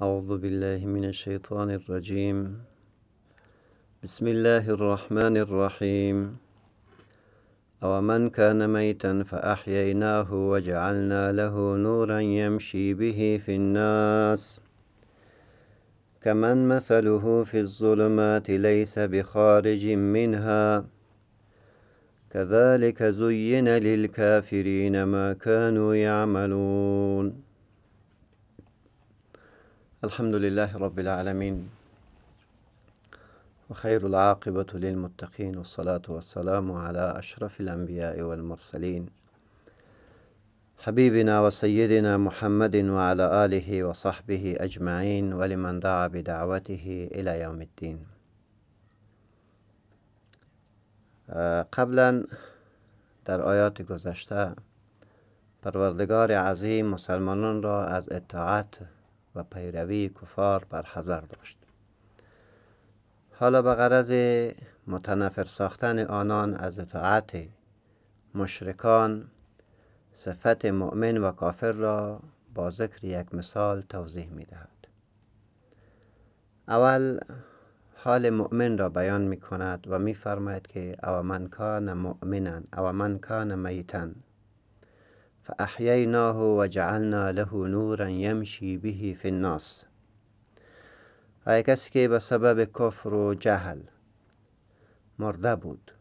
أعوذ بالله من الشيطان الرجيم. بسم الله الرحمن الرحيم. أومن كان ميتا فأحييناه وجعلنا له نورا يمشي به في الناس كمن مثله في الظلمات ليس بخارج منها كذلك زين للكافرين ما كانوا يعملون الحمد لله رب العالمين وخير العاقبة للمتقين والصلاة والسلام على أشرف الأنبياء والمرسلين. حبيبنا وسيدنا محمد وعلى آله وصحبه أجمعين ولمن دعا بدعوته إلى يوم الدين. قبلا در آیات گذشته پروردگار عظیم مسلمانان را از اطاعت و پیروی کفار بر حذر داشت. حالا به غرض متنفر ساختن آنان از اطاعت مشرکان صفت مؤمن و کافر را با ذکر یک مثال توضیح می دهد. اول حال مؤمن را بیان می کند و می فرماید که او من کان مؤمنا او من کان میتن. فاحییناه و جعلنا له نورا یمشی به فی الناس. ای کسی که به سبب کفر و جهل مرده بود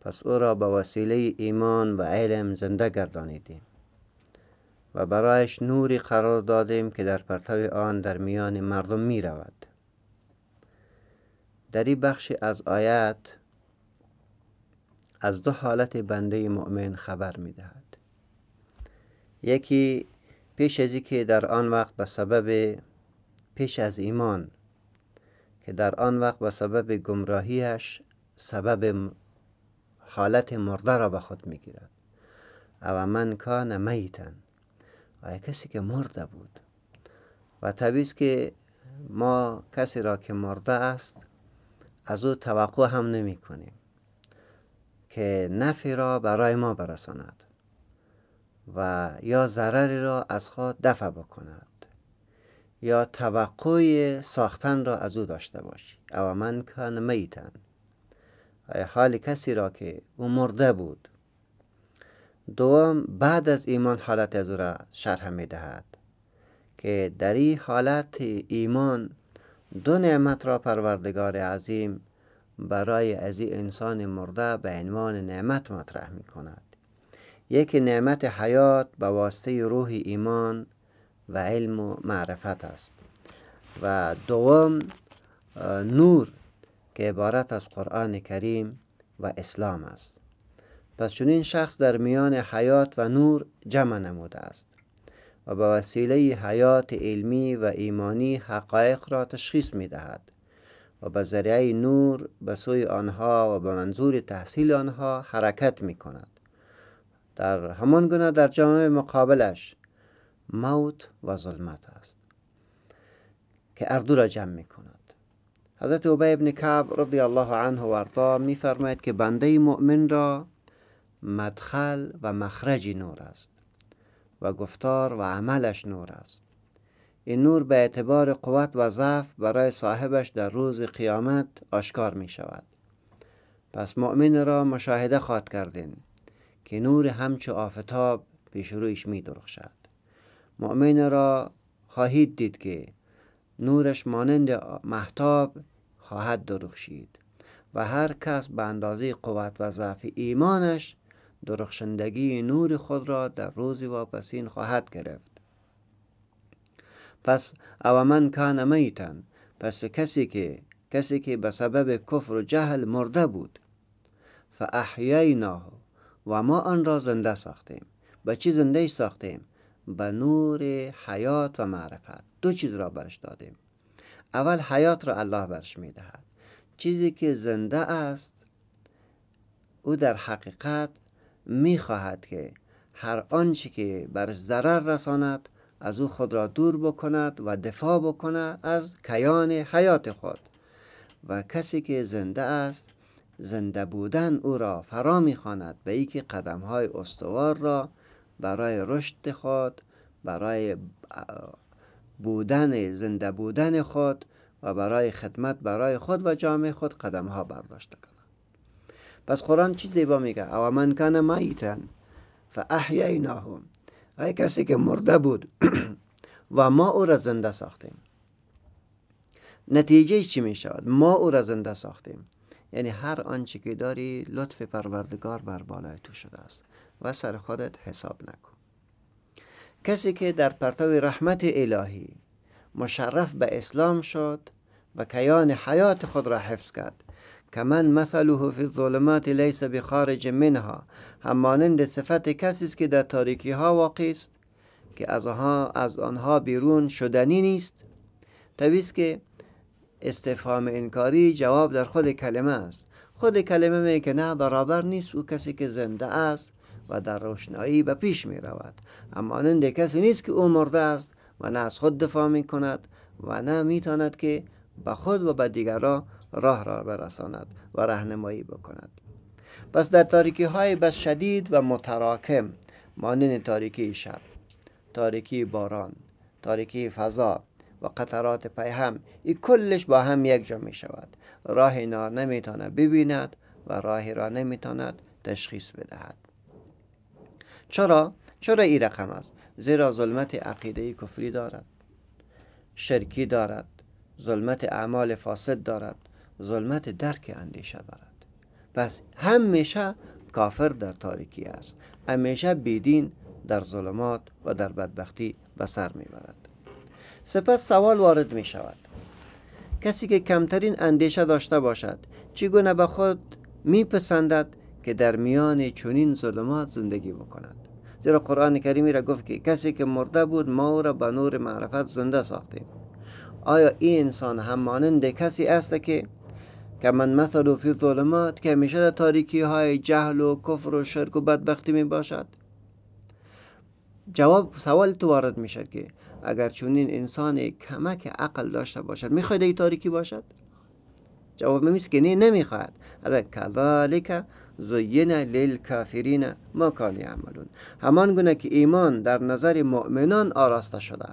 پس او را به وسیله ایمان و علم زنده گردانیدیم و برایش نوری قرار دادیم که در پرتو آن در میان مردم می رود. در این بخش از آیت از دو حالت بنده مؤمن خبر می دهد. یکی پیش از که در آن وقت به سبب پیش از ایمان که در آن وقت به سبب گمراهیش سبب حالت مرده را به خود می‌گیرد. او من کان میتن و کسی که مرده بود. و طبیعی که ما کسی را که مرده است از او توقع هم نمی کنیم که نفی را برای ما برساند. و یا ضرری را از خود دفع بکند یا توقع ساختن را از او داشته باشی. او من کان میتن. حال کسی را که او مرده بود. دوم بعد از ایمان حالت از او را شرح می دهد که در این حالت ایمان دو نعمت را پروردگار عظیم برای از این انسان مرده به عنوان نعمت مطرح می کند یکی نعمت حیات به واسطه روح ایمان و علم و معرفت است. و دوم نور که عبارت از قرآن کریم و اسلام است. پس چون این شخص در میان حیات و نور جمع نموده است و به وسیله حیات علمی و ایمانی حقایق را تشخیص می دهد و به ذریعه نور به سوی آنها و به منظور تحصیل آنها حرکت می کند در همان گونه در جامعه مقابلش موت و ظلمت است که اردو را جمع می کند حضرت عبی ابن کعب رضی الله عنه و ارضا می فرماید که بنده مؤمن را مدخل و مخرج نور است و گفتار و عملش نور است. این نور به اعتبار قوت و ضعف برای صاحبش در روز قیامت آشکار می شود پس مؤمن را مشاهده خواد کردین. که نور همچو آفتاب پیش رویش می درخشد. مؤمن را خواهید دید که نورش مانند محتاب خواهد درخشید و هر کس به اندازه قوت و ضعف ایمانش درخشندگی نور خود را در روز واپسین خواهد گرفت. پس او من کان میتن پس کسی که کسی که به سبب کفر و جهل مرده بود فاحییناه و ما آن را زنده ساختیم. به چی زنده ساختیم؟ به نور حیات و معرفت. دو چیز را برش دادیم. اول حیات را الله برش می دهد. چیزی که زنده است او در حقیقت می خواهد که هر آنچه که برش ضرر رساند از او خود را دور بکند و دفاع بکند از کیان حیات خود. و کسی که زنده است زنده بودن او را فرا می‌خواند به ای که قدم های استوار را برای رشد خود برای بودن زنده بودن خود و برای خدمت برای خود و جامعه خود قدم ها برداشته کنند. پس قرآن چی زیبا میگه؟ او من کان مایتن فاحییناه. ای کسی که مرده بود و ما او را زنده ساختیم. نتیجه چی می شود ما او را زنده ساختیم. یعنی هر آنچه که داری لطف پروردگار بر بالای تو شده است و سر خودت حساب نکن. کسی که در پرتو رحمت الهی مشرف به اسلام شد و کیان حیات خود را حفظ کرد که من مثله فی الظلمات لیس بخارج منها همانند صفت کسی است که در تاریکی ها واقع است که از آنها بیرون شدنی نیست. تویست که استفهام انکاری جواب در خود کلمه است. خود کلمه می که نه برابر نیست او کسی که زنده است و در روشنایی به پیش می رود. اما کسی نیست که او مرده است و نه از خود دفاع می کند و نه می تاند که به خود و به دیگران راه را برساند و راهنمایی بکند. پس در تاریکی های بس شدید و متراکم مانند تاریکی شب تاریکی باران تاریکی فضا و قطرات پیهم این کلش با هم یک جا می شود. راهی را نمی‌تواند ببیند و راهی را نمی‌تواند تشخیص بدهد. چرا؟ چرا این رقم است؟ زیرا ظلمت عقیده کفری دارد. شرکی دارد. ظلمت اعمال فاسد دارد. ظلمت درک اندیشه دارد. پس همیشه کافر در تاریکی است. همیشه بیدین در ظلمات و در بدبختی به سر می‌برد سپس سوال وارد می شود کسی که کمترین اندیشه داشته باشد چگونه به خود میپسندد که در میان چنین ظلمات زندگی بکند؟ زیرا قرآن کریمی را گفت که کسی که مرده بود ما او را به نور معرفت زنده ساختیم آیا این انسان هم مانند کسی است که که من مثل فی ظلمات که همیشه در تاریکی های جهل و کفر و شرک و بدبختی می باشد جواب سوال تو وارد می شد که اگر چونین انسان کمک عقل داشته باشد می‌خواید ای تاریکی باشد؟ جواب میمیست که نه نمی‌خواهد. از کذالک زین للکافرین ما کانی عملون همان گونه که ایمان در نظر مؤمنان آراسته شده.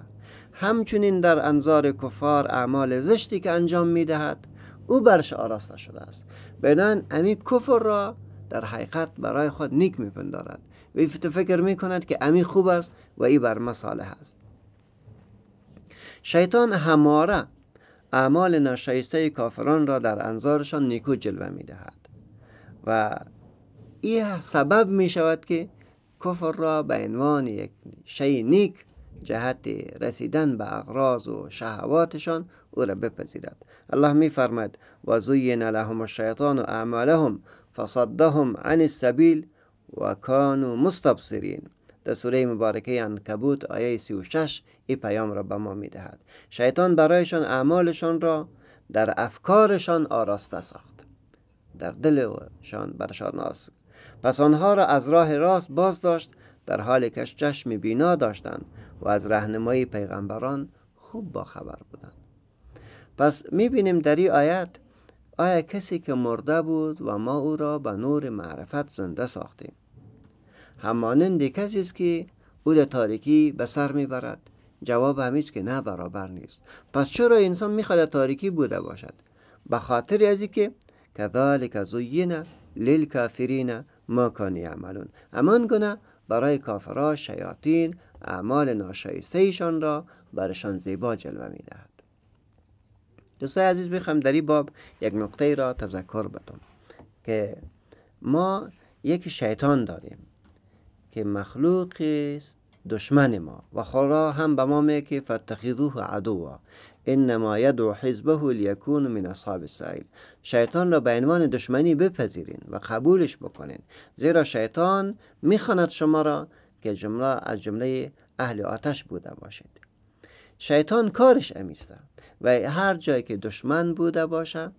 همچنین در انظار کفار اعمال زشتی که انجام می‌دهد او برش آراسته شده است. بنان امی کفر را در حقیقت برای خود نیک میپندارد. و فکر می‌کند که امی خوب است و ای بر مصالح است. شیطان هماره اعمال ناشایسته کافران را در انظارشان نیکو جلوه می دهد و این سبب می شود که کفر را به عنوان یک شی نیک جهت رسیدن به اغراض و شهواتشان او را بپذیرد. الله می فرمد و زین لهم الشیطان اعمالهم فصدهم عن السبیل و کانوا مستبصرین. در سوره مبارکه انکبوت آیه 36 این پیام را به ما می دهد شیطان برایشان اعمالشان را در افکارشان آراسته ساخت. در دلشان برشان آراسته پس آنها را از راه راست باز داشت در حالی که چشم بینا داشتند و از رهنمایی پیغمبران خوب با خبر بودند. پس می بینیم در این آیت آیا کسی که مرده بود و ما او را به نور معرفت زنده ساختیم؟ همانند کسی است که او در تاریکی به سر می‌برد. جواب همیست که نه برابر نیست. پس چرا انسان می‌خواد تاریکی بوده باشد؟ به خاطر از که کذالک زین للکافرین ما کانی یعملون. امان گونه برای کافرها شیاطین اعمال ناشایسته ایشان را برشان زیبا جلوه می‌دهد. دوستای عزیز می‌خوام در این باب یک نقطه را تذکر بدم که ما یک شیطان داریم. که مخلوق است دشمن ما. و خدا هم به ما میگه فتخذوه عدوا انما یدعو حزبه لیکون من اصحاب السعیر شیطان را به عنوان دشمنی بپذیرین و قبولش بکنین زیرا شیطان می‌خواند شما را که جمله از جمله اهل آتش بوده باشید. شیطان کارش امیسته و هر جایی که دشمن بوده باشه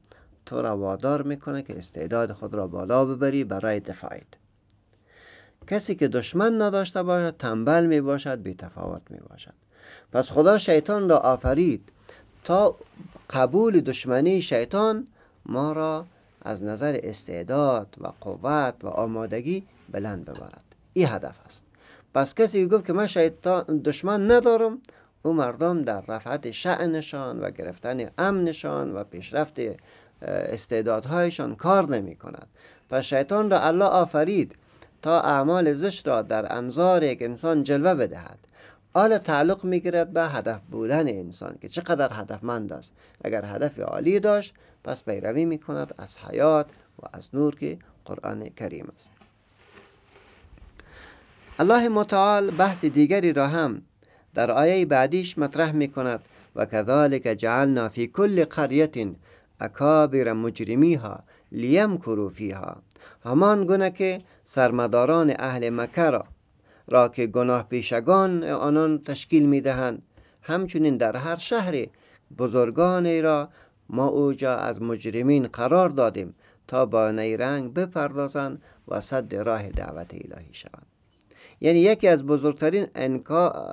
تو را وادار می‌کنه که استعداد خود را بالا ببری برای دفاعید کسی که دشمن نداشته باشد تنبل می باشد بی تفاوت می باشد پس خدا شیطان را آفرید تا قبول دشمنی شیطان ما را از نظر استعداد و قوت و آمادگی بلند ببرد. این هدف است. پس کسی که گفت که من شیطان دشمن ندارم او مردم در رفعت شعنشان و گرفتن امنشان و پیشرفت استعدادهایشان کار نمی کند پس شیطان را الله آفرید تا اعمال زشت را در انظار یک انسان جلوه بدهد. حالا تعلق می‌گیرد به هدف بودن انسان که چقدر هدفمند است. اگر هدف عالی داشت پس پیروی می کند از حیات و از نور که قرآن کریم است. الله متعال بحث دیگری را هم در آیه بعدیش مطرح می کند و کذالک جعلنا فی کل قریت اکابر مجرمیها لیمکروا فیها. همان گونه که سرمداران اهل مکه را را که گناه پیشگان آنان تشکیل می دهند همچنین در هر شهر بزرگانی را ما اوجا از مجرمین قرار دادیم تا با نیرنگ بپردازند و صد راه دعوت الهی شوند. یعنی یکی از بزرگترین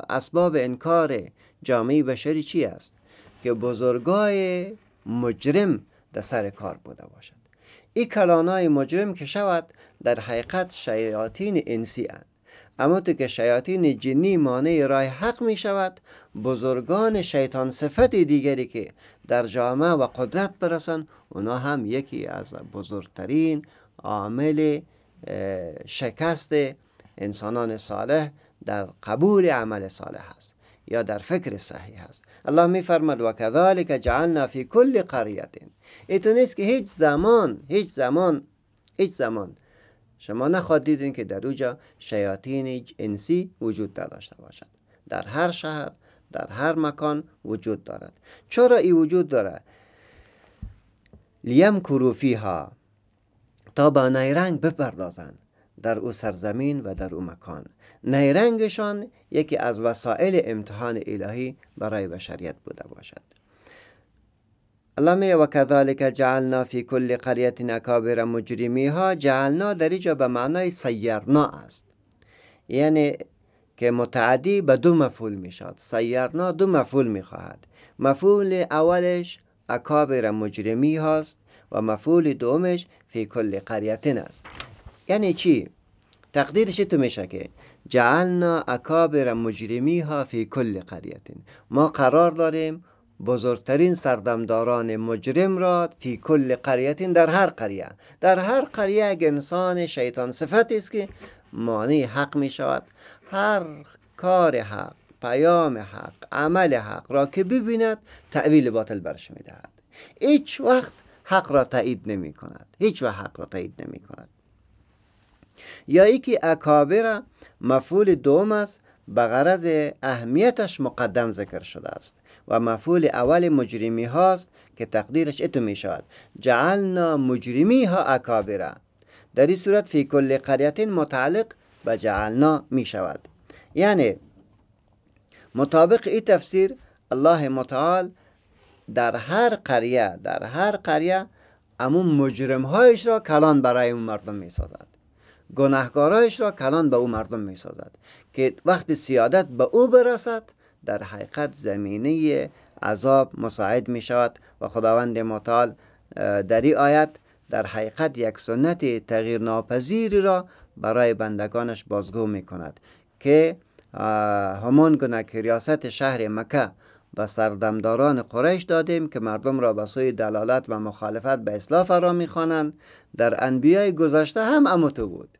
اسباب انکار جامعه بشری چی است؟ که بزرگای مجرم در سر کار بوده باشد. این کلانای مجرم که شود در حقیقت شیاطین انسی اند. اما تو که شیاطین جنی مانع راه حق می شود بزرگان شیطان صفت دیگری که در جامعه و قدرت برسن اونا هم یکی از بزرگترین عامل شکست انسانان صالح در قبول عمل صالح است یا در فکر صحیح است الله می فرمد و کذالک جعلنا فی کل قریت ایتو نیست که هیچ زمان هیچ زمان هیچ زمان شما نخواد دیدین که در اوجا شیاطین انسی وجود داشته باشد. در هر شهر در هر مکان وجود دارد. چرا ای وجود دارد لیم کروفیها تا با نیرنگ بپردازند در او سرزمین و در او مکان. نیرنگشان یکی از وسایل امتحان الهی برای بشریت بوده باشد. می و کذالک جعلنا فی کل قریت اکابر مجرمیها جعلنا در اینجا به معنای سیرنا است. یعنی که متعدی به دو مفعول می شود سیرنا دو مفعول می خواهد مفعول اولش اکابر مجرمی هاست و مفعول دومش فی کل قریتن است. یعنی چی؟ تقدیرش تو میشه که جعلنا اکابر مجرمی ها فی کل قریتن ما قرار داریم بزرگترین سردمداران مجرم را فی کل قریتین در هر قریه در هر قریه یک انسان شیطان صفتی است که مانع حق می شود. هر کار حق پیام حق عمل حق را که ببیند تعویل باطل برش می دهد. هیچ وقت حق را تایید نمی کند. هیچ وقت حق را تایید نمی کند. یا ای که اکابر مفعول دوم است به غرض اهمیتش مقدم ذکر شده است و مفعول اول مجرمی هاست که تقدیرش اتو می شود. جعلنا مجرمی ها اکابره در این صورت فی کل قریت متعلق به جعلنا می شود. یعنی مطابق این تفسیر الله متعال در هر قریه در هر قریه امون مجرم هایش را کلان برای اون مردم می سازد. گناهکارایش را کلان به او مردم می سازد که وقت سیادت به او برسد در حقیقت زمینه عذاب مساعد می شود و خداوند متعال در این آیت در حقیقت یک سنت تغییر ناپذیری را برای بندگانش بازگو می کند که همان گونه که ریاست شهر مکه به سردمداران قریش دادیم که مردم را به سوی دلالت و مخالفت به اصلاح فرا می‌خوانند در انبیای گذشته هم اموتو بود.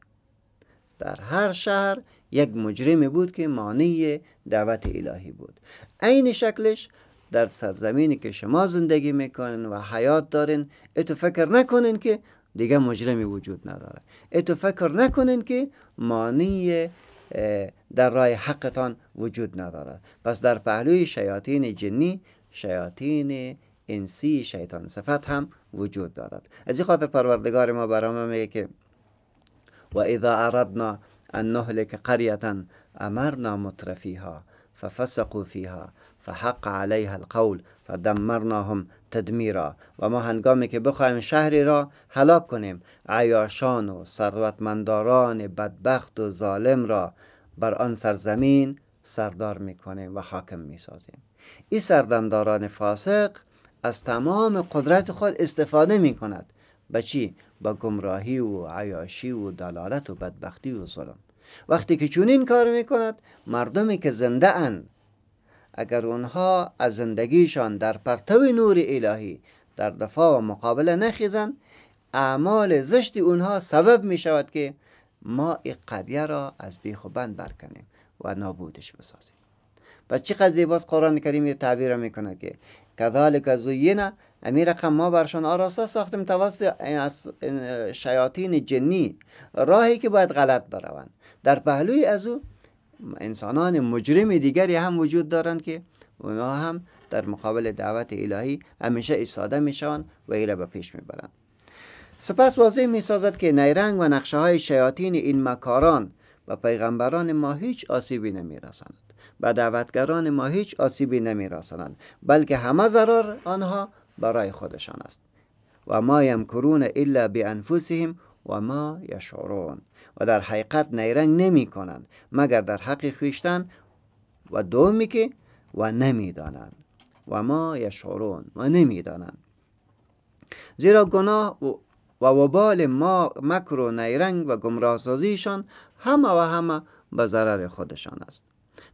در هر شهر یک مجرمی بود که مانع دعوت الهی بود. عین شکلش در سرزمینی که شما زندگی می‌کنین و حیات دارین اتو فکر نکنین که دیگه مجرمی وجود نداره. اتو فکر نکنین که مانع در راه حقتان وجود ندارد پس در پهلوی شیاطین جنی شیاطین انسی شیطان صفت هم وجود دارد. از این خاطر پروردگار ما برام میگه که و اذا اردنا ان نهلك قرية امرنا مترفيها ففسقوا فيها فحق عليها القول فدمرناهم تدمیرا و ما هنگامی که بخوایم شهری را هلاک کنیم عیاشان و ثروتمنداران بدبخت و ظالم را بر آن سرزمین سردار می‌کنیم و حاکم می‌سازیم این سردمداران فاسق از تمام قدرت خود استفاده می کند به چی؟ با گمراهی و عیاشی و دلالت و بدبختی و ظلم. وقتی که چونین کار می‌کند مردمی که زنده ان اگر اونها از زندگیشان در پرتو نور الهی در دفاع و مقابله نخیزند اعمال زشت اونها سبب می شود که ما این قریه را از بیخ و بند برکنیم و نابودش بسازیم. پس چقدر زیباست قرآن کریم تعبیر می‌کنه که کذالک زوینا امی رقم ما برشان آراسته ساختیم توسط شیاطین جنی راهی که باید غلط بروند. در پهلوی از او انسانان مجرم دیگری هم وجود دارند که اونا هم در مقابل دعوت الهی همیشه ایستاده می‌شوند و ایره به پیش می‌برند. سپس واضح می سازد که نیرنگ و نقشه های شیاطین این مکاران و پیغمبران ما هیچ آسیبی نمی رسند و دعوتگران ما هیچ آسیبی نمی رسند بلکه همه ضرر آنها برای خودشان است. و ما یمکرون الا بانفسهم و ما یشعرون. و در حقیقت نیرنگ نمی کنند مگر در حق خویشتن و دومی که و نمی‌دانند و ما یشعرون و نمی‌دانند زیرا گناه و وبال ما مکر و نیرنگ و گمراه سازیشان همه و همه به ضرر خودشان است.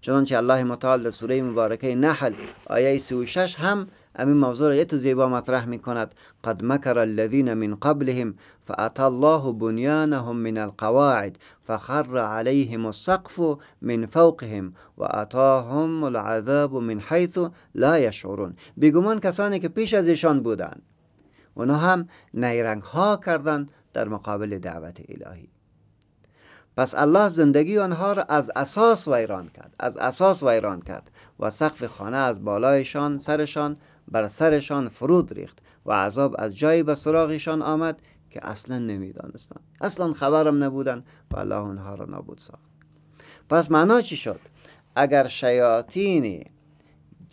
چنانچه الله متعال در سوره مبارکه نحل آیه 36 هم همین موضوع را یه تو زیبا مطرح می کند قد مکر الذین من قبلهم فاتا الله بنیانهم من القواعد فخر عليهم السقف من فوقهم و اتاهم العذاب من حيث لا يشعرون بیگمان کسانی که پیش از ایشان بودند. اونا هم نیرنگ ها کردند در مقابل دعوت الهی. پس الله زندگی آنها را از اساس ویران کرد از اساس ویران کرد و سقف خانه از بالایشان سرشان بر سرشان فرود ریخت و عذاب از جایی به سراغشان آمد که اصلا نمی‌دانستند. اصلا خبرم نبودن و الله آنها را نابود ساخت. پس معنا چی شد؟ اگر شیاطین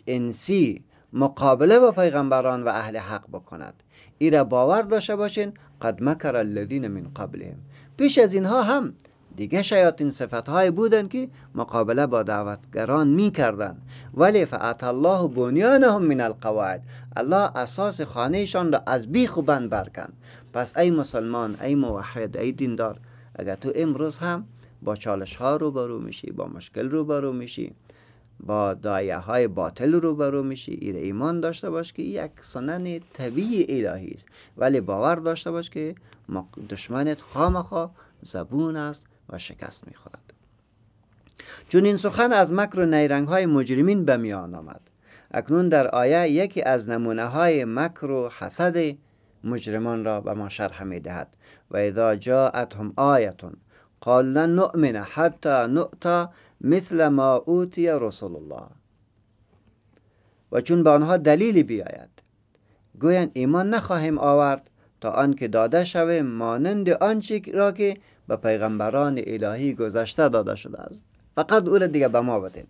انسی مقابله با پیغمبران و اهل حق بکند ای را باور داشته باشین قد مکر الذین من قبلهم. پیش از اینها هم دیگه شیاطین صفت های بودن که مقابله با دعوتگران می کردن ولی فعت الله بنیانهم من القواعد. الله اساس خانهشان را از بیخ و بند برکن پس ای مسلمان ای موحد ای دیندار اگر تو امروز هم با چالش ها روبرو میشی با مشکل روبرو میشی با دایه های باطل روبرو میشی ایر ایمان داشته باش که یک سنن طبیعی الهی است. ولی باور داشته باش که دشمنت خامخا زبون است. و شکست می‌خورد. چون این سخن از مکر و نیرنگ های مجرمین به میان آمد. اکنون در آیه یکی از نمونه های مکر و حسد مجرمان را به ما شرح می دهد و اذا جاءتهم آیتون قال نؤمن حتی نؤتا مثل ما اوتی رسول الله و چون به آنها دلیلی بیاید گویند ایمان نخواهیم آورد تا آنکه داده شویم مانند آنچه را که به پیغمبران الهی گذشته داده شده است. فقط او را دیگه به ما بدین.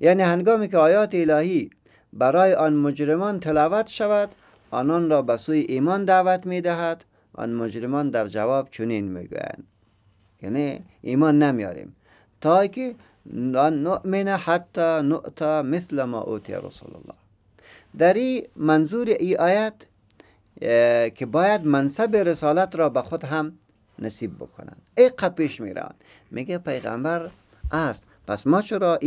یعنی هنگامی که آیات الهی برای آن مجرمان تلاوت شود آنان را به سوی ایمان دعوت می دهد آن مجرمان در جواب چنین می گویند. یعنی ایمان نمیاریم. تا که نؤمن حتی نؤتا مثل ما اوتی رسول الله. در این منظور ای آیت که باید منصب رسالت را به خود هم نصیب بکنند ای پیش میرن. میگه پیغمبر است پس ما چرا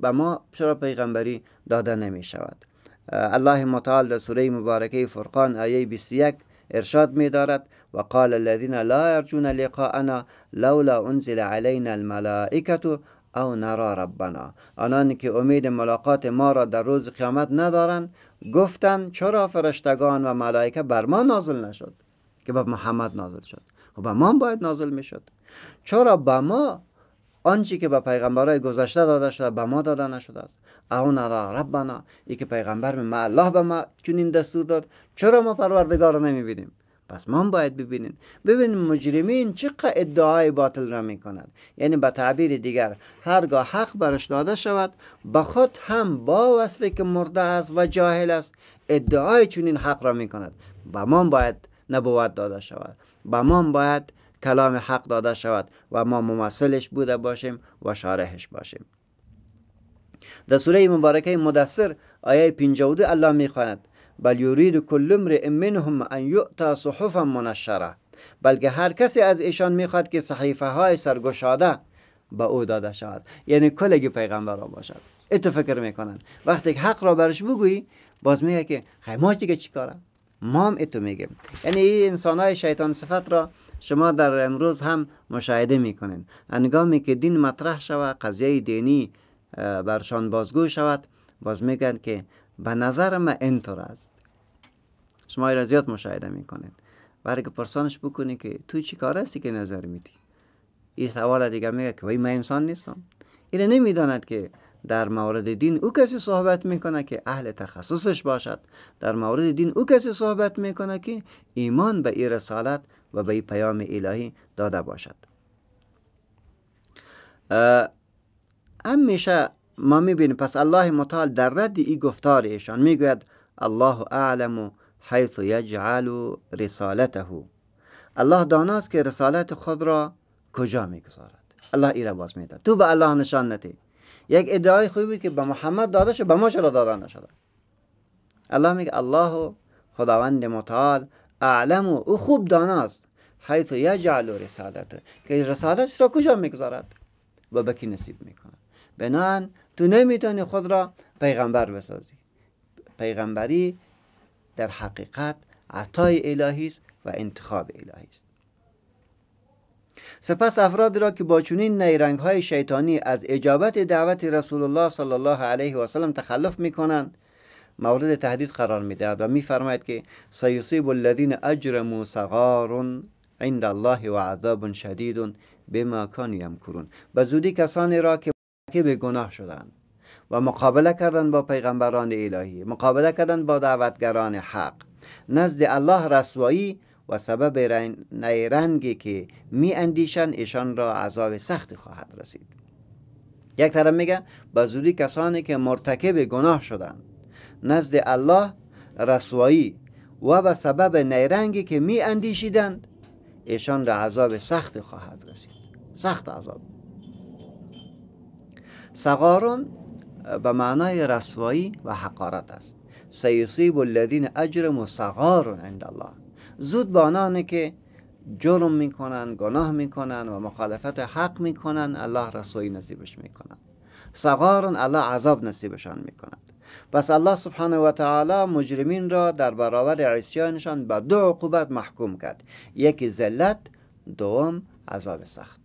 به ما چرا پیغمبری داده نمی شود الله متعال در سوره مبارکه فرقان آیه 21 ارشاد می دارد و قال الذين لا يرجون لقاءنا لولا انزل علينا الملائكه او نرا ربنا. آنانی که امید ملاقات ما را در روز قیامت ندارند گفتند چرا فرشتگان و ملائکه بر ما نازل نشد؟ که به محمد نازل شد. و به ما باید نازل می‌شد. چرا به ما آنچه که به پیغمبرای گذشته داده شده به ما داده نشده است. او نرا ربنا ای که پیغمبر ما الله به ما چنین دستور داد چرا ما پروردگار رو نمی‌بینیم؟ پس ما باید ببینیم. ببینیم مجرمین چقدر ادعای باطل را می‌کنند. یعنی به تعبیر دیگر هرگاه حق برش داده شود به خود هم با وصفی که مرده است و جاهل است ادعای چنین حق را می‌کند. به ما باید نبوت داده شود. به ما باید کلام حق داده شود و ما ممثلش بوده باشیم و شارحش باشیم. در سوره مبارکه مدثر آیه 52 الله می‌خواند بل یرید کل امرئ منهم ان یؤتا صحفا منشره بلکه هر کسی از ایشان می‌خواد که صحیفه های سرگشاده به او داده شود. یعنی کلگی پیغمبر باشد. اتو فکر می‌کنن. وقتی حق را برش بگویی باز میگه که خیلی ما دیگه ما هم اتو میگیم یعنی این انسان های شیطان صفت را شما در امروز هم مشاهده می‌کنین. انگامی که دین مطرح شود قضیه دینی برشان بازگو شود باز میگن که به نظر من اینطور است. شما را زیاد مشاهده می‌کنین. برای که پرسانش بکنی که توی چی کار هستی که نظر میدی؟ این سوال دیگه میگه که وای من انسان نیستم. این نمی‌داند که در مورد دین او کسی صحبت می‌کنه که اهل تخصصش باشد. در مورد دین او کسی صحبت می‌کنه که ایمان به این رسالت و به این پیام الهی داده باشد. همیشه ما می‌بینیم پس الله متعال در رد این گفتار ایشان می‌گوید الله اعلم حیث یجعل رسالته. الله داناست که رسالت خود را کجا می‌گذارد. الله ای را باز میده تو به الله نشان یک ادعای خوبی که به محمد داده شد به ما چرا داده نشده؟ الله میگه الله خداوند متعال اعلم او خوب داناست حیث یجعل رسالته. که رسالتش را کجا می‌گذارد؟ و به کی نصیب می‌کنه بنان تو نمی‌تونی خود را پیغمبر بسازی. پیغمبری در حقیقت عطای الهی است و انتخاب الهی است. سپس افرادی را که با چنین نیرنگ های شیطانی از اجابت دعوت رسول الله صلی الله علیه و سلم تخلف می کنند مورد تهدید قرار می دهد و می فرماید که سیصیب الذین اجرموا صغار عند الله و عذاب شدید بما کانوا یمکرون به زودی کسانی را که به گناه شدند و مقابله کردن با پیغمبران الهی مقابله کردن با دعوتگران حق نزد الله رسوایی و سبب نیرنگی که می اندیشن ایشان را عذاب سخت خواهد رسید. یک طرف میگه به زودی کسانی که مرتکب گناه شدند نزد الله رسوایی و به سبب نیرنگی که می اندیشیدند ایشان را عذاب سخت خواهد رسید. سخت عذاب. سقارون به معنای رسوایی و حقارت است. سیصیب الذین اجرم صغار عند الله. زود به آنانی که جرم می‌کنن گناه می‌کنن و مخالفت حق می‌کنن الله رسوایی نصیبش می‌کنن. صغار الله عذاب نصیبشان می‌کند. پس الله سبحانه و تعالی مجرمین را در برابر عصیانشان به دو عقوبت محکوم کرد. یکی ذلت دوم عذاب سخت.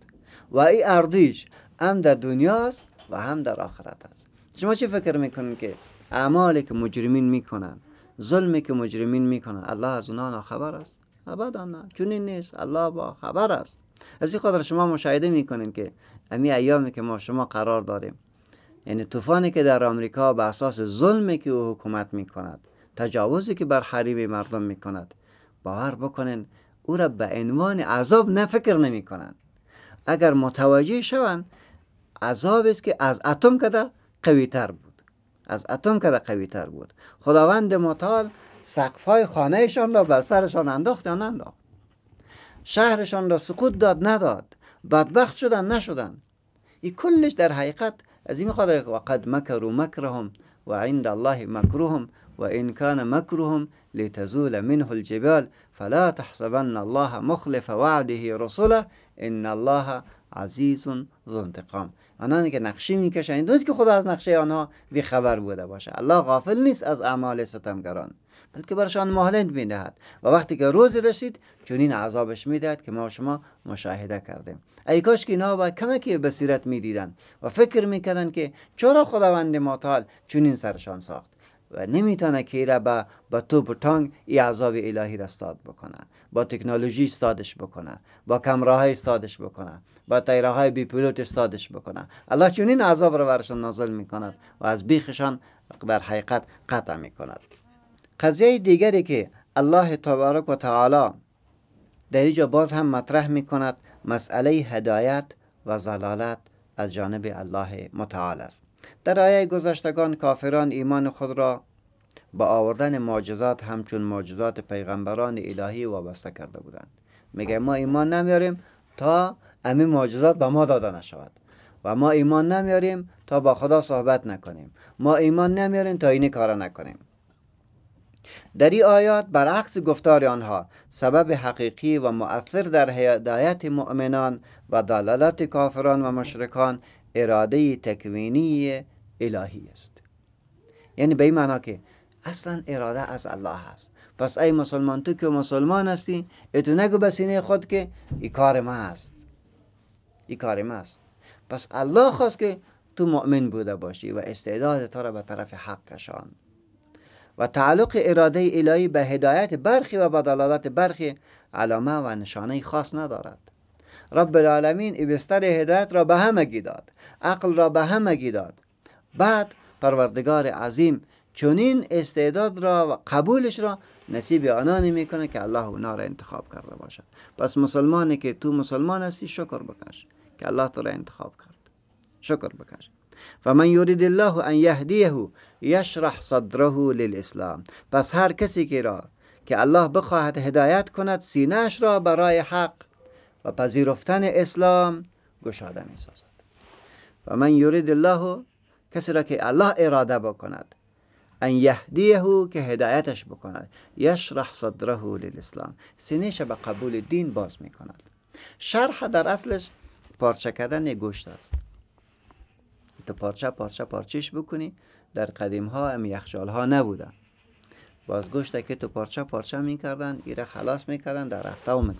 و این ارضیش هم در دنیاست و هم در آخرت است شما چی فکر می‌کنین که اعمالی که مجرمین می‌کنن؟ ظلمی که مجرمین می‌کنن. الله از اونها خبر است. ابدا نه. چون نیست. الله با خبر است. از این خاطر شما مشاهده می‌کنین که امی ایامی که ما شما قرار داریم. یعنی طوفانی که در آمریکا به اساس ظلمی که او حکومت می‌کند تجاوزی که بر حریم مردم می‌کند باور بکنین او را به عنوان عذاب نه فکر نمی اگر متوجه شوند عذاب است که از اتم کده قوی تر بود. از اتم کده قوی تر بود. خداوند متعال های خانهشان را بر سرشان انداخت یا ننداخت. شهرشان را سقوط داد نداد. بدبخت شدن نشدن. این کلش در حقیقت از این خدا وقد مکروا مکرهم و عند الله مکرهم و ان کان مکرهم لتزول منه الجبال فلا تحسبن الله مخلف وعده رسوله ان الله عزیز ذو انتقام. آنانی که نقشه می‌کشند. دوست که خدا از نقشه آنها بی خبر بوده باشه الله غافل نیست از اعمال ستمگران بلکه برشان مهلت می‌دهد. و وقتی که روز رسید چنین عذابش می‌دهد که ما شما مشاهده کردیم. ای کاش که اینا با کمکی بصیرت می‌دیدن و فکر می‌کردن که چرا خداوند متعال چنین سرشان ساخت. و نمی‌تونه که را با, با توپ و تانگ ای عذاب الهی را استاد بکنه. با تکنولوژی استادش بکنه. با کمراهای استادش بکنه. با تیره های بی پیلوت استادش بکنه. الله چنین عذاب را برشان نازل می‌کند و از بیخشان بر حقیقت قطع می‌کند. قضیه دیگری که الله تبارک و تعالی در اینجا باز هم مطرح می‌کند مسئله هدایت و زلالت از جانب الله متعال است. در آیه گذشتگان کافران ایمان خود را با آوردن معجزات همچون معجزات پیغمبران الهی وابسته کرده بودند. میگه ما ایمان نمیاریم تا امی معجزات به ما داده نشود. و ما ایمان نمیاریم تا با خدا صحبت نکنیم. ما ایمان نمیاریم تا این کار نکنیم. در این آیات برعکس گفتار آنها سبب حقیقی و مؤثر در هدایت مؤمنان و دلالت کافران و مشرکان اراده تکوینی الهی است. یعنی به این معنا که اصلا اراده از الله هست پس ای مسلمان تو که مسلمان هستی اتو نگو به سینه خود که ای کار ما است. ای کار ما است. پس الله خواست که تو مؤمن بوده باشی و استعداد تو را به طرف حق کشان و تعلق اراده الهی به هدایت برخی و بدلالت برخی علامه و نشانه خاص ندارد. رب العالمین بستر هدایت را به همگی داد. عقل را به همگی داد. بعد پروردگار عظیم چونین استعداد را و قبولش را نصیب آنانی می‌کنه که الله اونا را انتخاب کرده باشد. پس مسلمانی که تو مسلمان هستی شکر بکش که الله تو را انتخاب کرد. شکر بکش. و من یورید الله ان یهدیه یشرح صدره للاسلام. پس هر کسی که را که الله بخواهد هدایت کند سینهش را برای حق و پذیرفتن اسلام گشاده می سازد و من یورید الله کسی را که الله اراده بکند ان یهدیه که هدایتش بکند یشرح صدره للاسلام. سینهش به قبول دین باز می کند شرح در اصلش پارچه کردن گوشت است. تو پارچه پارچه پارچش بکنی. در قدیم ها هم یخچال ها نبودن. باز گوشت که تو پارچه پارچه می‌کردن ایره خلاص می‌کردن در و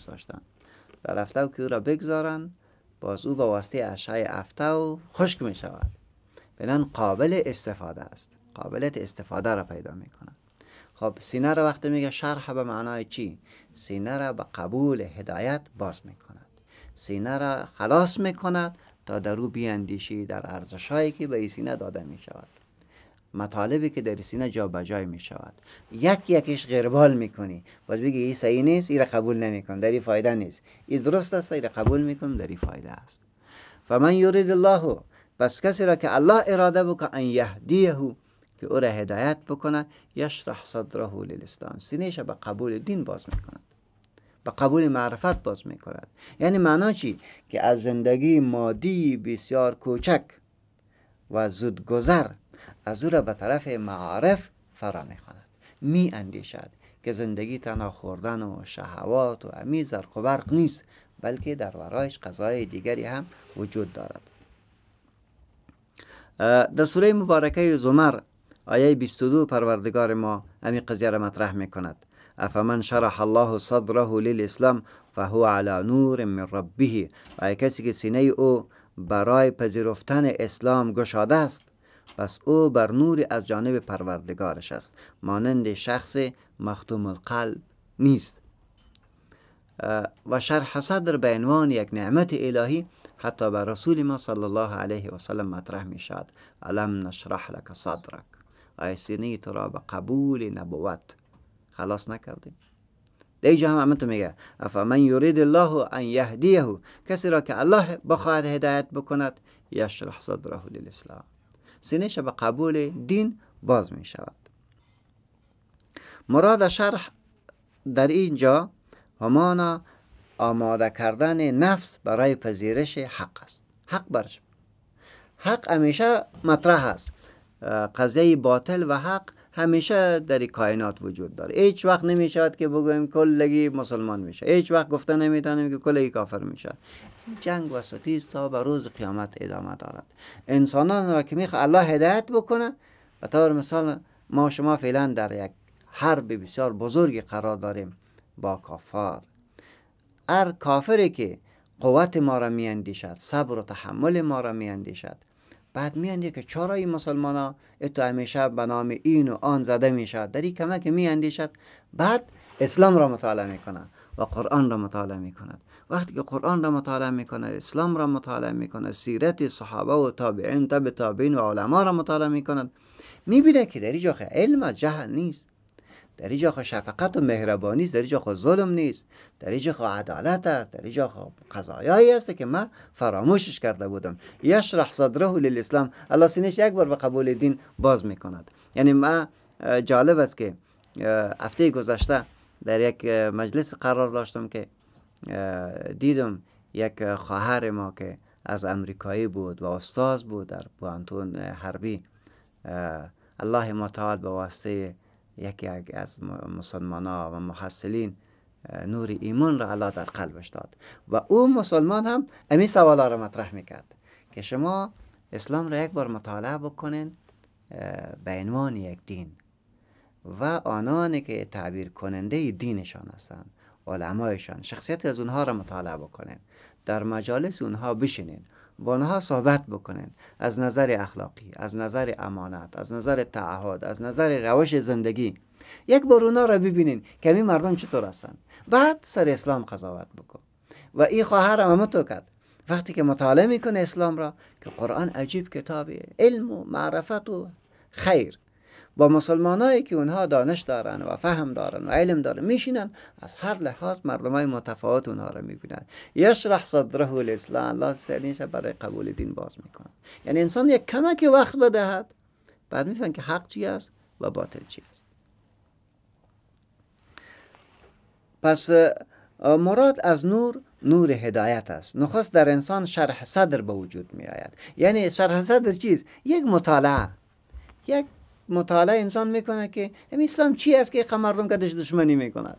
مگذاشتن در و که او را بگذارن باز او به واسطه اشعه و خشک می شود. بنان قابل استفاده است. قابلیت استفاده را پیدا می‌کنه خب سینه را وقتی میگه شرح به معنای چی؟ سینه را به قبول هدایت باز می‌کند سینه را خلاص می‌کند تا در او بیاندیشی در ارزشهایی که به سینه داده می شود. مطالبی که در سینه جا بجای می شود یک یکش غیربال می‌کنی. باز بگی این صحیح نیست این قبول نمی‌کنم در این فایده نیست. این درست است این قبول می‌کنم در این فایده است. فمن یرید الله پس کسی را که الله اراده بکنه ان یهدیه که او را هدایت بکنه یشرح صدره للاسلام. سینهش به قبول دین باز می‌کند. به قبول معرفت باز می‌کند. یعنی معنا چی؟ که از زندگی مادی بسیار کوچک و زودگذر از او را به طرف معارف فرا می‌خواند. می اندیشد که زندگی تنها خوردن و شهوات و امی زرق و برق نیست بلکه در ورایش قضای دیگری هم وجود دارد. در سوره مبارکه زمر آیه 22 پروردگار ما امی قضیه را مطرح می کند افمن شرح الله صدره للاسلام فهو على نور من ربه. و کسی که سینه او برای پذیرفتن اسلام گشاده است پس او بر نور از جانب پروردگارش است. مانند شخص مختوم القلب نیست و شرح صدر به عنوان یک نعمت الهی حتی بر رسول ما صلی الله علیه و سلم مطرح می شد علم نشرح لك صدرک؟ آیا سینه تو را به قبول نبوت. خلاص نکردیم. در اینجا هم تو میگه من یرید الله ان یهدیه؟ کسی را که الله بخواهد هدایت بکند یشرح صدره للاسلام. سینهش به قبول دین باز می شود. مراد شرح در اینجا همانا آماده کردن نفس برای پذیرش حق است. حق برش. حق همیشه مطرح است. قضیه باطل و حق همیشه در کائنات وجود داره. هیچ وقت نمی شود که بگویم کلگی مسلمان میشه. هیچ وقت گفته نمی‌تونیم که کلگی کافر میشه. جنگ و ستیز تا به روز قیامت ادامه دارد. انسانان را که می‌خواه الله هدایت بکنه به طور مثال ما شما فعلا در یک حرب بسیار بزرگی قرار داریم با کافر هر کافری که قوت ما را میاندیشد صبر و تحمل ما را میاندیشد بعد میاندی که چرا این مسلمان ها اتو همیشه به نام این و آن زده می‌شد در این کمک میاندیشد. بعد اسلام را مطالعه می‌کنه و قرآن را مطالعه می‌کند. وقتی که قرآن را مطالعه می‌کنه اسلام را مطالعه می‌کنه سیرت صحابه و تابعین تب تابعین و علما را مطالعه می‌کند. می‌بینه که در اینجا علم جهل نیست. در اینجا خو شفقت و مهربانی است در اینجا خو ظلم نیست. در اینجا خو عدالت است در اینجا خو قضایایی است که من فراموشش کرده بودم. یشرح صدره للاسلام. الله سینش یک بار به قبول دین باز می‌کند. یعنی ما جالب است که هفته گذشته در یک مجلس قرار داشتم که دیدم یک خواهر ما که از امریکایی بود و استاد بود در پوانتون حربی. الله متعال به واسطه یکی از مسلمان ها و محصلین نور ایمان را الله در قلبش داد. و او مسلمان هم امی سوالا را مطرح می‌کرد که شما اسلام را یک بار مطالعه بکنین به عنوان یک دین. و آنانی که تعبیر کننده دینشان هستند علمایشان شخصیت از اونها را مطالعه بکنین. در مجالس اونها بشینین. با اونها صحبت بکنین از نظر اخلاقی از نظر امانت از نظر تعهد از نظر روش زندگی. یک بار اونا را ببینین که این مردم چطور هستند بعد سر اسلام قضاوت بکن. و این خواهر هم تو کرد وقتی که مطالعه می‌کنه اسلام را که قرآن عجیب کتابی علم و معرفت و خیر. با مسلمانایی که اونها دانش دارن و فهم دارن و علم دارن میشینن از هر لحاظ مردم های متفاوت اونها را می‌بینن. یشرح صدره الاسلام الله سینیش برای قبول دین باز می‌کنن یعنی انسان یک کمک وقت بدهد بعد می‌فهمن که حق چی است و باطل چی است. پس مراد از نور نور هدایت است. نخست در انسان شرح صدر به وجود می آید یعنی شرح صدر چیز یک مطالعه. یک مطالعه انسان می‌کنه که این اسلام چی است که مردم کدش دشمنی می‌کند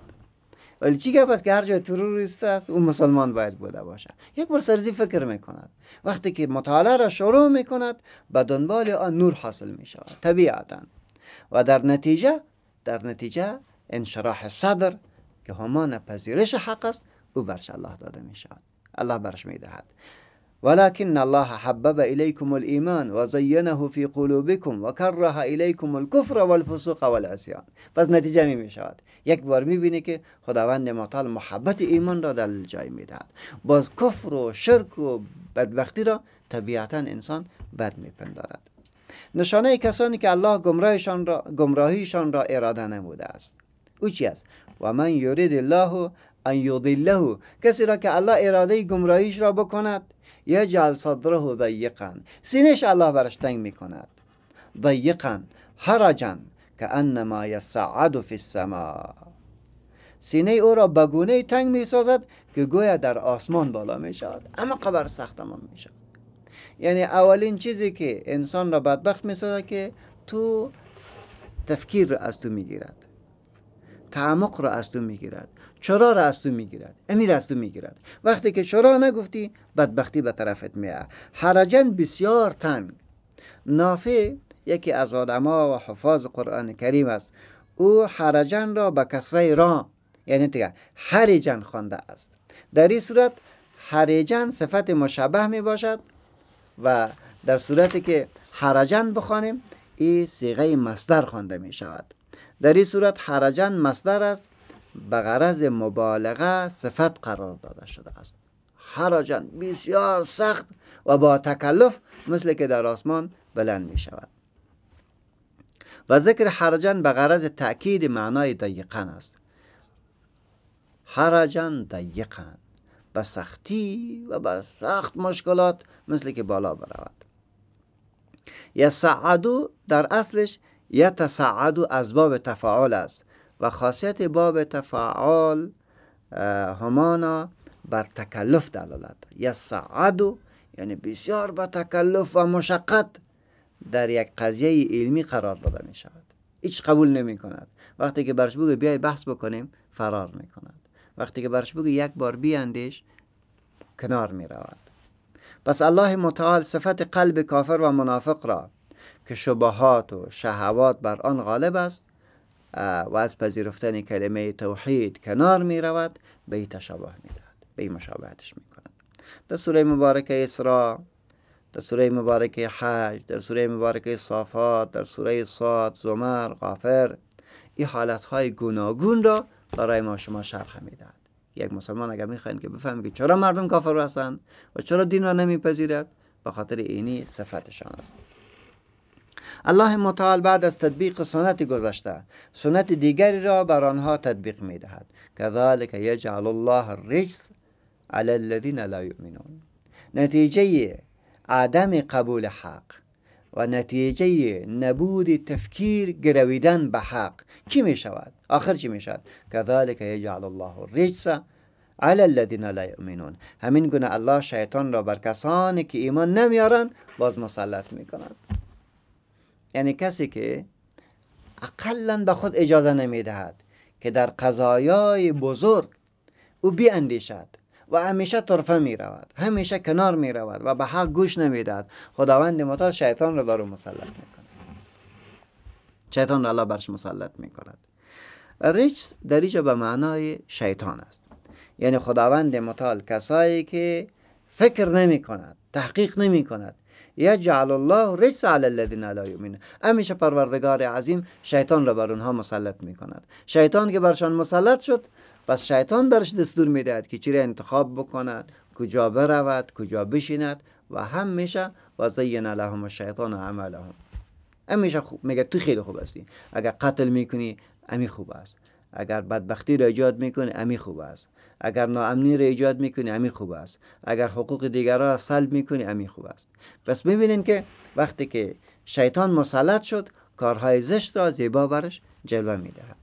ولی چی گفت است که هر جای تروریست است اون مسلمان باید بوده باشه. یک بار سرزی فکر می‌کند. وقتی که مطالعه را شروع می‌کند به دنبال آن نور حاصل می‌شود طبیعتا. و در نتیجه در نتیجه انشراح صدر که همان پذیرش حق است او برش الله داده می شود الله برش می دهد ولكن الله حبب إليكم الإيمان وزينه في قلوبكم وكره إليكم الكفر والفسوق والعصيان. پس نتیجه می شود یک بار می بینی که خداوند متعال محبت ایمان را در جای می دهد. باز کفر و شرک و بدبختی را طبیعتا انسان بد می پندارد. نشانه کسانی که الله گمراهیشان را گمراهیشان را اراده نموده است. او چی است؟ و من یرید الله ان یضله. کسی را که الله اراده گمراهیش را بکند یجعل صدره ضیقا. سینش الله برش تنگ می‌کند. ضیقا حرجا که انما یسعد فی السماء سینه او را بگونه تنگ می سازد که گویا در آسمان بالا می شود اما قبر سخت تمام می شود یعنی اولین چیزی که انسان را بدبخت می سازد که تو تفکیر را از تو می گیرد تعمق را از تو می‌گیرد. چرا را از تو می‌گیرد؟ امیر از تو می‌گیرد. وقتی که چرا نگفتی بدبختی به طرفت میاد حرجن بسیار تنگ. نافع یکی از آدما و حفاظ قرآن کریم است. او حرجن را به کسره را یعنی دیگه حرجن خوانده است. در این صورت حرجن صفت مشابه می باشد و در صورتی که حرجن بخوانیم این سیغه مصدر خوانده می شود. در این صورت حرجن مصدر است به غرض مبالغه صفت قرار داده شده است. حرجن بسیار سخت و با تکلف مثل که در آسمان بلند می شود. و ذکر حرجن به غرض تأکید معنای دقیقن است. حرجن دقیقن به سختی و به سخت مشکلات مثل که بالا برود. سعدو در اصلش یتسعد از باب تفاعل است. و خاصیت باب تفاعل همانا بر تکلف دلالت. یسعد یعنی بسیار با تکلف و مشقت در یک قضیه علمی قرار داده می شود هیچ قبول نمی کند وقتی که برش بگه بیای بحث بکنیم فرار می کند وقتی که برش بگه یک بار بیاندیش کنار می رود پس الله متعال صفت قلب کافر و منافق را که شبهات و شهوات بر آن غالب است. و از پذیرفتن کلمه توحید کنار می رود به تشابه می دهد به مشابهتش می کند در سوره مبارکه اسراء در سوره مبارکه حج در سوره مبارکه صافات در سوره صاد زمر غافر این حالت های گوناگون را برای ما شما شرح می دهد یک مسلمان اگر می‌خواین که بفهمید که چرا مردم کافر هستند و چرا دین را نمیپذیرد به خاطر اینی صفتشان است. الله متعال بعد از تطبیق سنت گذشته سنت دیگری را بر آنها تطبیق می دهد کذالک یجعل الله الرجس علی الذین لا یؤمنون. نتیجه عدم قبول حق و نتیجه نبود تفکیر گرویدن به حق چی می شود؟ آخر چی می شود؟ کذالک یجعل الله الرجس علی الذین لا یؤمنون. همین گونه الله شیطان را بر کسانی که ایمان نمیارند باز مسلط می کند یعنی کسی که اقلا به خود اجازه نمی دهد که در قضایای بزرگ او اندیشد و همیشه طرفه می رود همیشه کنار می رود و به حق گوش نمی داد خداوند متعال شیطان را بر مسلط می کند شیطان را الله برش مسلط می کند رجس در اینجا به معنای شیطان است. یعنی خداوند متعال کسایی که فکر نمی کند تحقیق نمی کند یجعل الله رجس علی الذین لا یؤمنون. همیشه پروردگار عظیم شیطان را بر اونها مسلط می کند شیطان که برشان مسلط شد پس شیطان برش دستور می‌دهد که چی انتخاب بکند کجا برود کجا بشیند و همیشه و زین لهم الشیطان عملهم همیشه خوب میگه تو خیلی خوب هستی. اگر قتل می‌کنی امی خوب است. اگر بدبختی را ایجاد می‌کنی امی خوب است. اگر ناامنی را ایجاد می‌کنی امی خوب است. اگر حقوق دیگران را سلب می‌کنی امی خوب است. پس می‌بینین که وقتی که شیطان مسلط شد کارهای زشت را زیبا برش جلوه می‌دهد.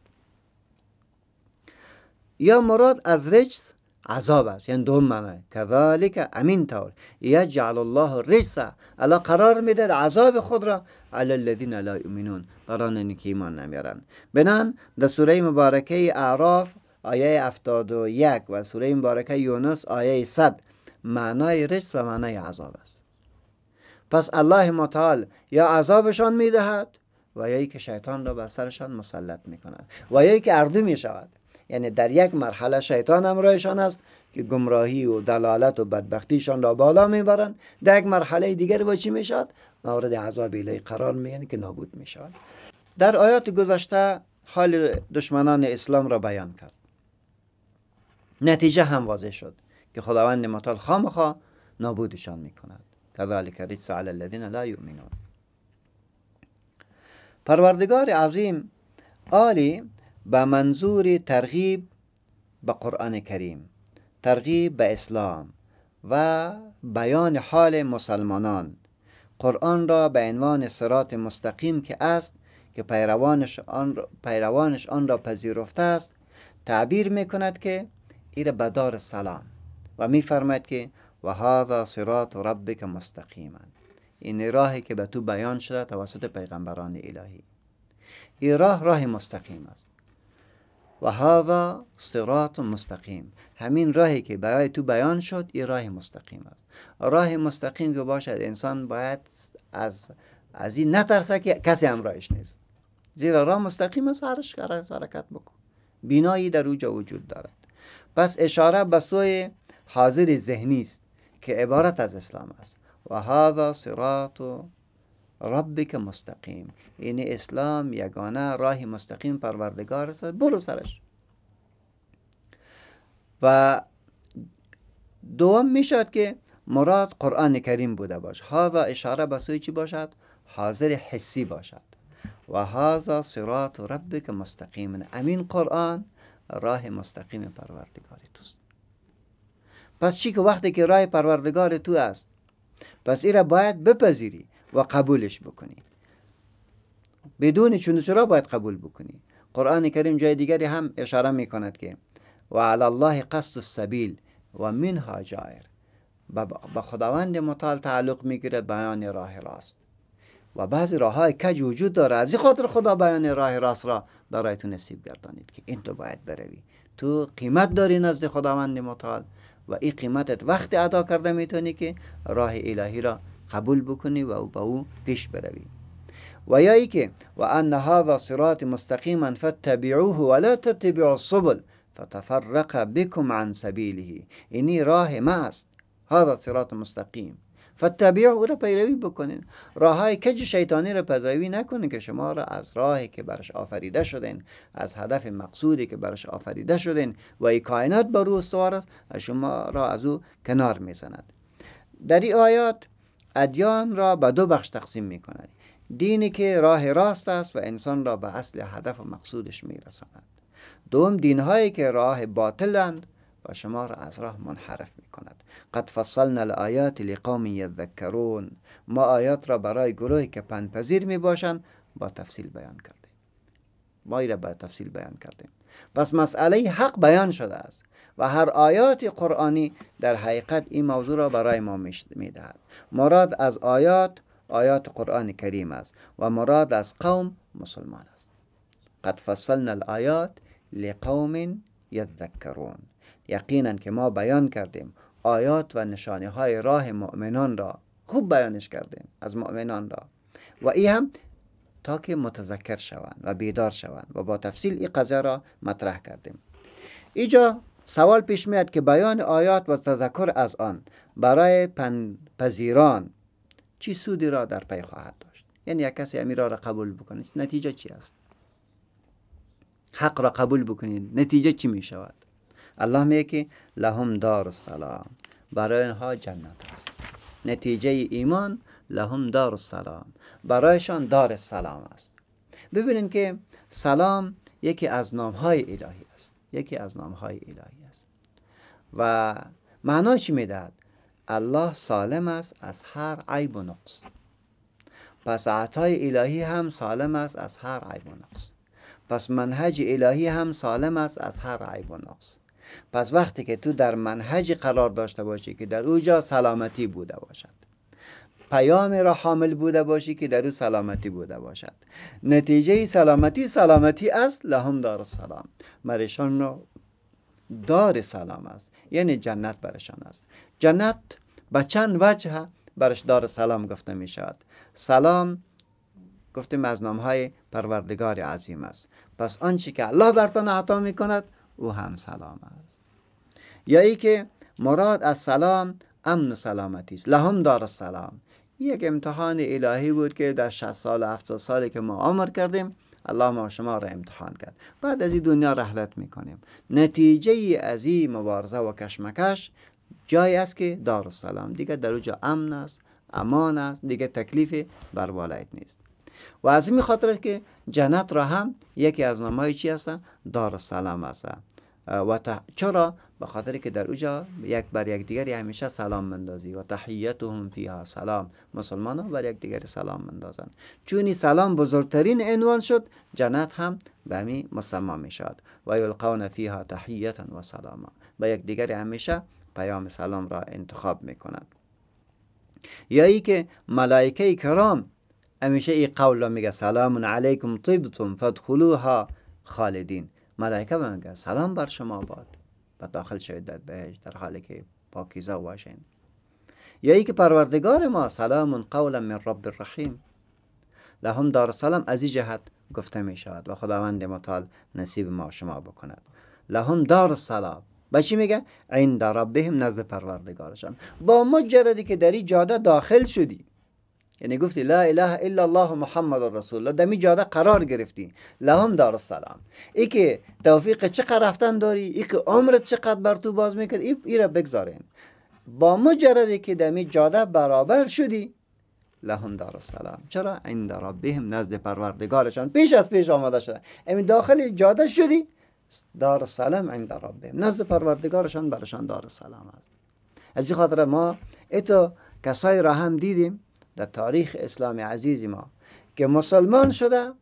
یا مراد از رجس عذاب است. یعنی دوم معنی. کذالک امین طور یجعل الله رجس الا قرار میده عذاب خود را. علی الذین لا یؤمنون. برای که ایمان نمیارن. بنان در سوره مبارکه اعراف آیه 71 و سوره مبارکه یونس آیه 100 معنای رجس و معنای عذاب است. پس الله متعال یا عذابشان می‌دهد و یا که شیطان را بر سرشان مسلط می‌کند و یا که اردو می شود یعنی در یک مرحله شیطان همراهشان است که گمراهی و دلالت و بدبختیشان را بالا می‌برند. در یک مرحله دیگر با چی می‌شد مورد عذاب الهی قرار میگن که نابود می‌شود. در آیات گذشته حال دشمنان اسلام را بیان کرد. نتیجه هم واضح شد که خداوند متعال خامخا نابودشان می‌کند. کذالک رجس علی الذین لا یؤمنون. پروردگار عظیم عالی به منظور ترغیب به قرآن کریم ترغیب به اسلام و بیان حال مسلمانان. قرآن را به عنوان سرات مستقیم که است که پیروانش آن را, پیروانش آن را پذیرفته است تعبیر می کند که ایره بدار سلام و می فرماید که و هذا صراط ربک مستقیما این راهی که به تو بیان شده توسط پیغمبران الهی. این راه راه مستقیم است. و هذا صراط مستقیم. همین راهی که برای تو بیان شد این راه مستقیم است. راه مستقیم که باشد انسان باید از از این نترسه که کسی همراهش نیست. زیرا راه مستقیم است هرش حرکت بکن. بینایی در اوجا وجود دارد. پس اشاره به سوی حاضر ذهنی است که عبارت از اسلام است. و هذا صراط ربک مستقیم. این اسلام یگانه راه مستقیم پروردگار است. برو سرش. و دوم می‌شد که مراد قرآن کریم بوده باش. هذا اشاره به سوی چی باشد؟ حاضر حسی باشد. و هذا صراط ربک مستقیم. امین قرآن راه مستقیم پروردگار توست. پس چی که وقتی که راه پروردگار تو است پس این را باید بپذیری. و قبولش بکنی. بدون چون چرا باید قبول بکنی؟ قرآن کریم جای دیگری هم اشاره می کند که و علی الله قصد السبیل و منها جایر به خداوند متعال تعلق می‌گیره بیان راه راست. و بعضی راه های کج وجود داره؟ از خاطر خدا بیان راه راست را برای تو نصیب گردانید که این تو باید بروی. تو قیمت داری نزد خداوند متعال و این قیمتت وقت ادا کرده می‌تونی که راه الهی را قبول بکنی و به او پیش بروی. و یا ای که و ان هذا صراط مستقیما فاتبعوه ولا تتبعوا السبل فتفرق بكم عن سبیله. اینی راه ما است. هذا صراط مستقیم. فتبعوا او را پیروی بکنین. راه های کج شیطانی را پیروی نکنین که شما را از راهی که برش آفریده شدین از هدف مقصودی که برش آفریده شدین و ای کائنات بر او استوار است شما را از او کنار می‌زند. در این آیات ادیان را به دو بخش تقسیم می کند دینی که راه راست است و انسان را به اصل هدف و مقصودش می رساند دوم دین هایی که راه باطلند و شما را از راه منحرف می کند قد فصلنا الآیات لقوم یذکرون. ما آیات را برای گروهی که پنپذیر می باشند با تفصیل بیان کردیم. ما را به تفصیل بیان کردیم. پس مسئله حق بیان شده است و هر آیات قرآنی در حقیقت این موضوع را برای ما می دهد مراد از آیات آیات قرآن کریم است و مراد از قوم مسلمان است. قد فصلنا الآیات لقوم یذکرون. یقینا که ما بیان کردیم آیات و نشانه های راه مؤمنان را خوب بیانش کردیم از مؤمنان را. و ای هم تا که متذکر شوند و بیدار شوند و با تفصیل این قضیه را مطرح کردیم. اینجا سوال پیش میاد که بیان آیات و تذکر از آن برای پذیران چی سودی را در پی خواهد داشت؟ یعنی یک کسی امیر را قبول بکنه نتیجه چی است؟ حق را قبول بکنید نتیجه چی می شود؟ الله میگه که لهم دار السلام برای اینها جنت است. نتیجه ایمان لهم دار السلام. برایشان دار السلام است. ببینید که سلام یکی از نام های الهی است. یکی از نام های الهی است. و معنا چی می‌دهد؟ الله سالم است از هر عیب و نقص. پس عطای الهی هم سالم است از هر عیب و نقص. پس منهج الهی هم سالم است از هر عیب و نقص. پس وقتی که تو در منهج قرار داشته باشی که در اوجا سلامتی بوده باشد. پیام را حامل بوده باشی که در او سلامتی بوده باشد. نتیجه سلامتی سلامتی است لهم دار السلام. مرشان را دار سلام است. یعنی جنت برشان است. جنت به چند وجه برش دار سلام گفته می شود. سلام گفتیم از نام های پروردگار عظیم است. پس آنچه که الله برتان عطا می کند او هم سلام است. یا ای که مراد از سلام امن و سلامتی است. لهم دار السلام. یک امتحان الهی بود که در 60 سال 70 سالی که ما عمر کردیم الله ما شما را امتحان کرد. بعد از این دنیا رحلت می‌کنیم. نتیجه از این مبارزه و کشمکش جای است که دار السلام دیگه در اوجا امن است امان است دیگه تکلیف بر والایت نیست. و از این خاطر که جنت را هم یکی از نامهای چی هست دار السلام است و چرا؟ به خاطر که در اوجا یک بر یک دیگری همیشه سلام مندازی و تحیتهم فیها سلام. مسلمان ها بر یک دیگری سلام مندازند چونی سلام بزرگترین عنوان شد جنت هم به می مسما می شد و یلقون فیها تحیتا و سلاما. به یک دیگری همیشه پیام سلام را انتخاب می کنند یا ای که ملائکه کرام همیشه این قول را میگه سلام علیکم طیبتم فادخلوها خالدین. ملائکه میگه سلام بر شما باد. و داخل شوید در بهشت در حالی که پاکیزه باشین یا ای که پروردگار ما سلام قولا من رب الرحیم لهم دار سلام از این جهت گفته می شود و خداوند متعال نصیب ما شما بکند. لهم دار السلام. به چی میگه؟ عند ربهم نزد پروردگارشان. با مجردی که در این جاده داخل شدی. یعنی گفتی لا اله الا الله محمد رسول الله دمی جاده قرار گرفتی. لهم دار السلام ای که توفیق چقدر رفتن داری؟ ای که عمرت چقدر بر تو باز می‌کرد؟ ای, ای را بگذارین. با مجردی که دمی جاده برابر شدی. لهم دار السلام چرا؟ عند ربهم نزد پروردگارشان. پیش از پیش آماده شده. امین داخل جاده شدی. دار السلام عند ربهم. نزد پروردگارشان برشان دار السلام است. از این خاطر ما ایتو کسایی را هم دیدیم. در تاریخ اسلام عزیز ما که مسلمان شده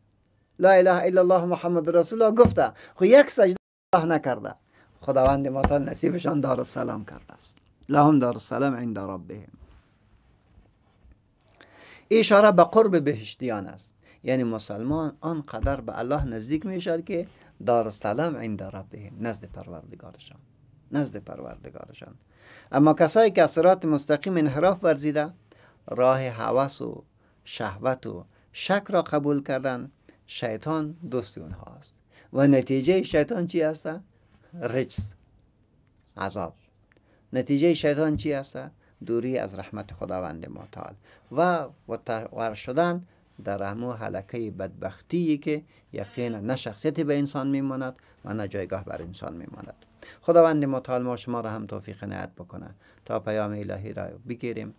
لا اله الا الله محمد رسول الله گفته خو یک سجده الله نکرده. خداوند ما تا نصیبشان دار السلام کرده است. لهم دار السلام عند ربهم. اشاره به قرب بهشتیان است. یعنی مسلمان آنقدر به الله نزدیک می شد که دار السلام عند ربهم نزد پروردگارشان. نزد پروردگارشان. اما کسایی که از مستقیم انحراف ورزیده راه هوس و شهوت و شک را قبول کردن شیطان دوست اونها است و نتیجه شیطان چی است؟ رجس عذاب. نتیجه شیطان چی است؟ دوری از رحمت خداوند متعال. و ور شدن در همو حلقه بدبختی که یقینا نه شخصیتی به انسان میماند و نه جایگاه بر انسان میماند. خداوند متعال ما شما را هم توفیق نهایت بکنه. تا پیام الهی را بگیریم.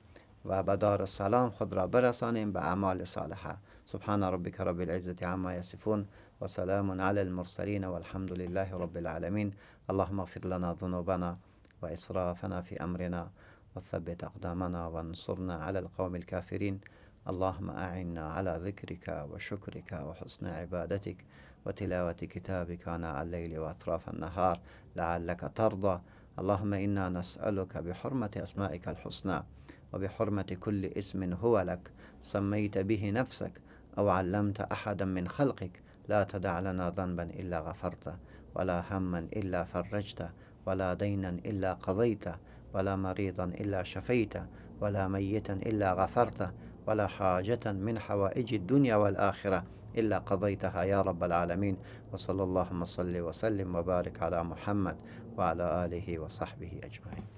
و به دار السلام خود را برسانیم به اعمال صالحه. سبحان ربك رب العزة عما يصفون وسلام على المرسلين والحمد لله رب العالمين اللهم اغفر لنا ذنوبنا وإسرافنا في أمرنا وثبت أقدامنا وانصرنا على القوم الكافرين اللهم أعنا على ذكرك وشكرك وحسن عبادتك وتلاوة كتابك آناء الليل وأطراف النهار لعلك ترضى اللهم إنا نسألك بحرمة أسمائك الحسنى وبحرمة كل اسم هو لك سميت به نفسك أو علمت أحدا من خلقك لا تدع لنا ذنبا إلا غفرته ولا هما إلا فرجته ولا دينا إلا قضيته ولا مريضا إلا شفيته ولا ميتا إلا غفرته ولا حاجة من حوائج الدنيا والآخرة إلا قضيتها يا رب العالمين. وصلى اللهم صل وسلم وبارك على محمد وعلى آله وصحبه أجمعين.